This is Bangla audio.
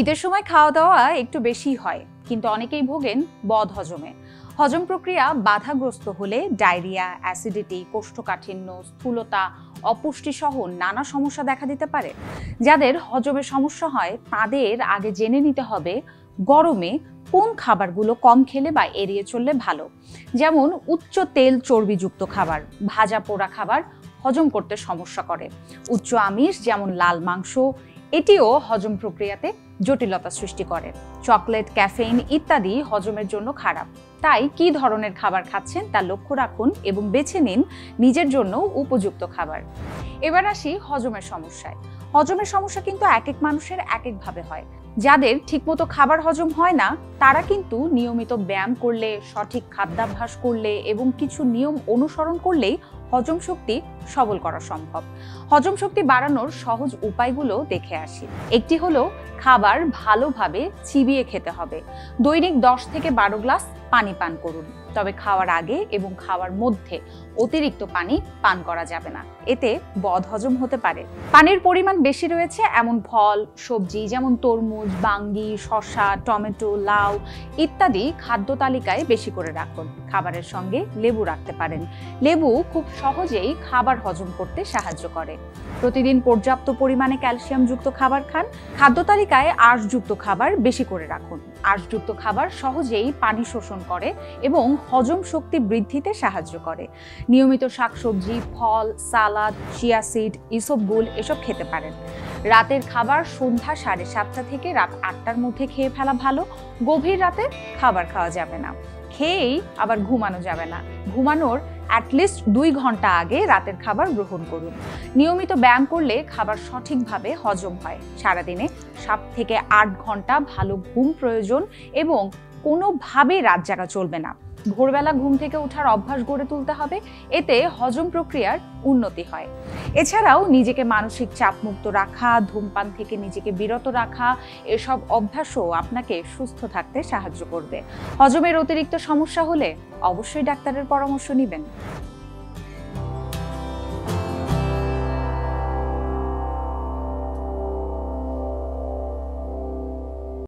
ঈদের সময় খাওয়া দাওয়া একটু বেশি হয়, কিন্তু অনেকেই ভোগেন বদ হজমে। হজম প্রক্রিয়া বাধাগ্রস্ত হলে ডায়রিয়া, অ্যাসিডিটি, কোষ্ঠকাঠিন্য, স্থূলতা অপুষ্টি সহ নানা সমস্যা দেখা দিতে পারে। যাদের হজমে সমস্যা হয়, তাদের আগে জেনে নিতে হবে গরমে কোন খাবারগুলো কম খেলে বা এড়িয়ে চললে ভালো। যেমন উচ্চ তেল চর্বিযুক্ত খাবার, ভাজা পোড়া খাবার হজম করতে সমস্যা করে। উচ্চ আমিষ যেমন লাল মাংস এটিও হজম প্রক্রিয়াতে জটিলতা সৃষ্টি করে। চকলেট, ক্যাফেইন ইত্যাদি হজমের জন্য খারাপ। তাই কি ধরনের খাবার খাচ্ছেন তা লক্ষ্য রাখুন এবং বেছে নিন নিজের জন্য উপযুক্ত খাবার। এবার আসি হজমের সমস্যায়। হজমের সমস্যা কিন্তু এক এক মানুষের এক একভাবে হয়। যাদের ঠিকমতো খাবার হজম হয় না, তারা কিন্তু নিয়মিত ব্যায়াম করলে, সঠিক খাদ্যাভ্যাস করলে এবং কিছু নিয়ম অনুসরণ করলেই হজম শক্তি সবল করা সম্ভব। হজম শক্তি বাড়ানোর সহজ উপায়গুলো দেখে আসি। একটি হলো খাবার ভালোভাবে চিবিয়ে খেতে হবে। দৈনিক দশ থেকে বারো গ্লাস পানি পান করুন। তবে খাওয়ার আগে এবং খাওয়ার মধ্যে অতিরিক্ত পানি পান করা যাবে না। এতে বদ হজম হতে পারে। পানির পরিমাণ বেশি রয়েছে এমন ফল, সবজি যেমন তরমুজ, বাঙ্গি, শসা, টমেটো, লাউ ইত্যাদি খাদ্য তালিকায় বেশি করে রাখুন। খাবারের সঙ্গে লেবু রাখতে পারেন। লেবু খুব সহজেই খাবার হজম করতে সাহায্য করে। প্রতিদিন পর্যাপ্ত পরিমাণে ক্যালসিয়ামযুক্ত খাবার খান। খাদ্য তালিকায় আঁশযুক্ত খাবার বেশি করে রাখুন। আঁশযুক্ত খাবার সহজেই পানি শোষণ করে এবং হজম শক্তি বৃদ্ধিতে সাহায্য করে। নিয়মিত শাকসবজি, ফল, সালাদ, চিয়া সিড ইসবগুল এসব খেতে পারেন। রাতের খাবার সন্ধ্যা সাড়ে সাতটা থেকে রাত আটটার মধ্যে খেয়ে ফেলা ভালো। গভীর রাতে খাবার খাওয়া যাবে না। খেয়েই আবার ঘুমানো যাবে না। ঘুমানোর অ্যাটলিস্ট দুই ঘণ্টা আগে রাতের খাবার গ্রহণ করুন। নিয়মিত ব্যায়াম করলে খাবার সঠিকভাবে হজম হয়। সারাদিনে সাত থেকে আট ঘণ্টা ভালো ঘুম প্রয়োজন এবং কোনোভাবেই রাত জাগা চলবে না। ভোরবেলা ঘুম থেকে ওঠার অভ্যাস গড়ে তুলতে হবে। এতে হজম প্রক্রিয়ার উন্নতি হয়। এছাড়াও নিজেকে মানসিক চাপমুক্ত রাখা, ধূমপান থেকে নিজেকে বিরত রাখা, এসব অভ্যাসও আপনাকে সুস্থ থাকতে সাহায্য করবে। হজমের অতিরিক্ত সমস্যা হলে অবশ্যই ডাক্তারের পরামর্শ নেবেন।